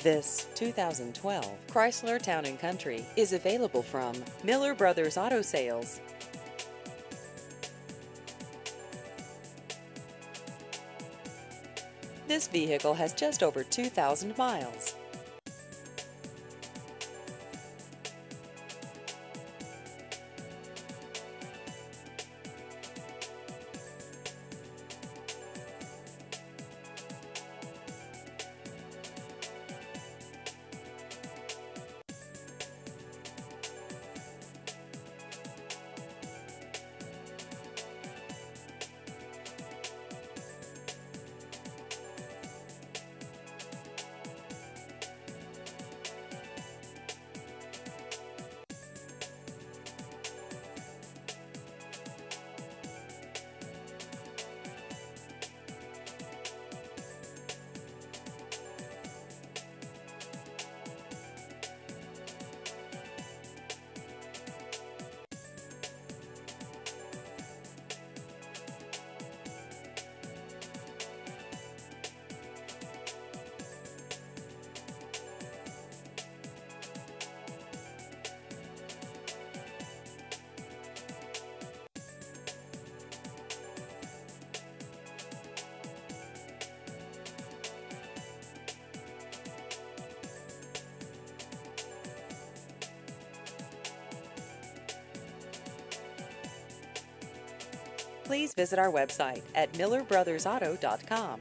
This 2012 Chrysler Town & Country is available from Miller Brothers Auto Sales. This vehicle has just over 2,000 miles. Please visit our website at millerbrothersauto.com.